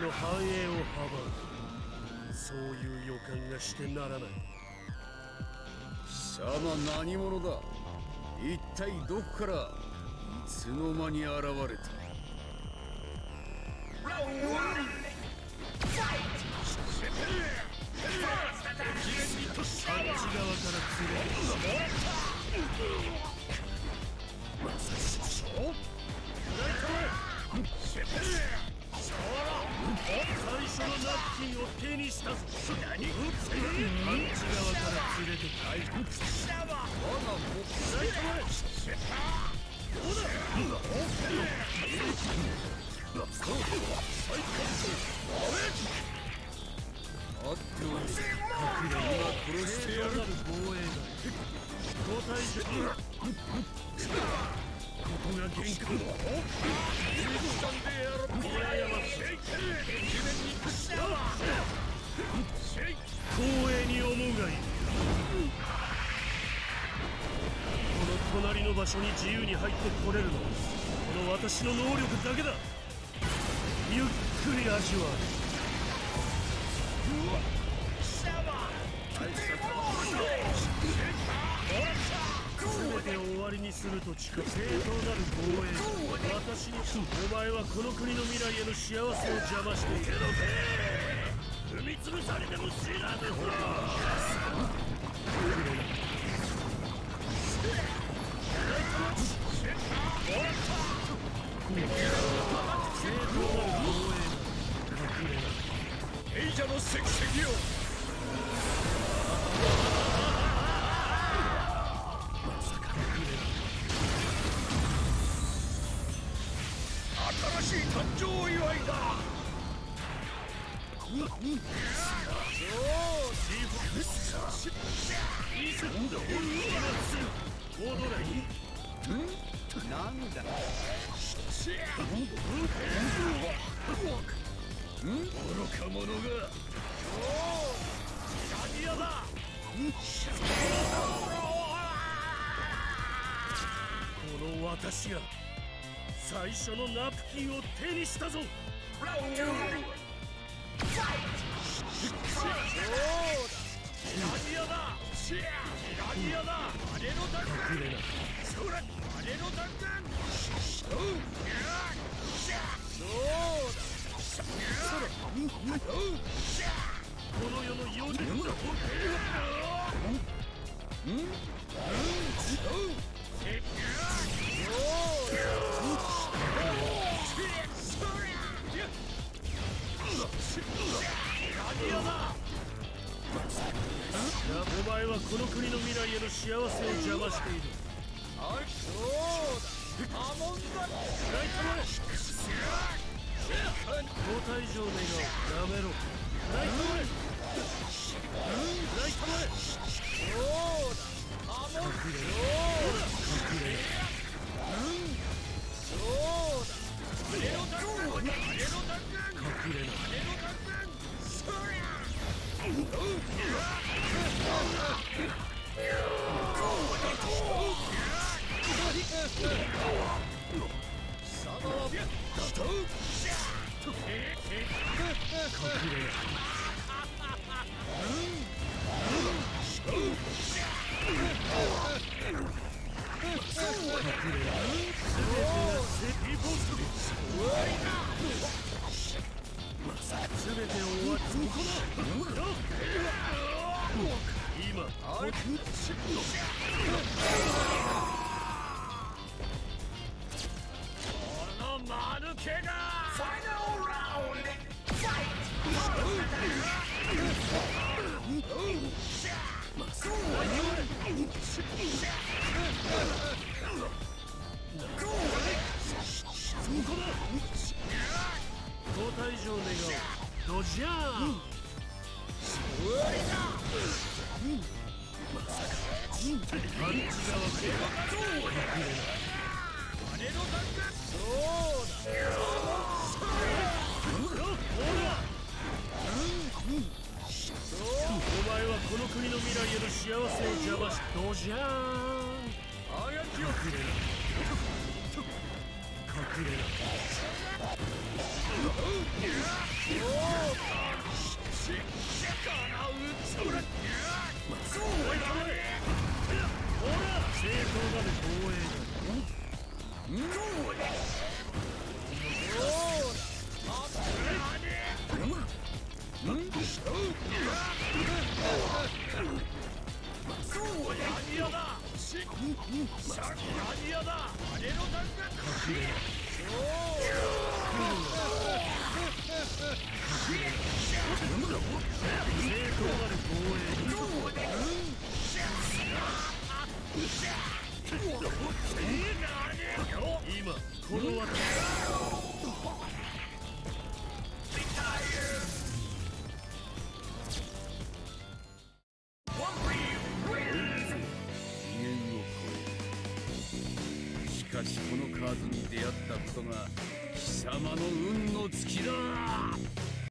の繁栄を阻むそういう予感がしてならない貴様何者だ一体どこからいつの間に現れたしたぞ。何あっち側から連れて帰る我がどうだ最あっておる隠れ今殺してやる防衛だ交代してここが玄関だ場所に自由に入ってこれるのはこの私の能力だけだ。ゆっくり味わう。全てを終わりにすると誓う。正当なる防衛私にお前はこの国の未来への幸せを邪魔している踏み潰されても知らぬぞない賢者の石石よ新しい誕生祝いだ。なんだ？愚か者が。嫌だこの私が最初のナプキンを手にしたぞ。そうだお前はこの国の未来への幸せを邪魔している。あそうだ。アモンだ交代状願おうやめろライトマライトマそうだアモン隠れ隠れそうだあれの弾丸あれの弾丸隠れないあれの弾丸そりゃ今抜けがファイナルラウンドフ交代状願うドジャーンパンチが分けあドジャーンあがきをくれな隠れろほら正当なる防衛だ正当なる防衛今この私しこのカーズに出会ったことが貴様の運の尽きだ。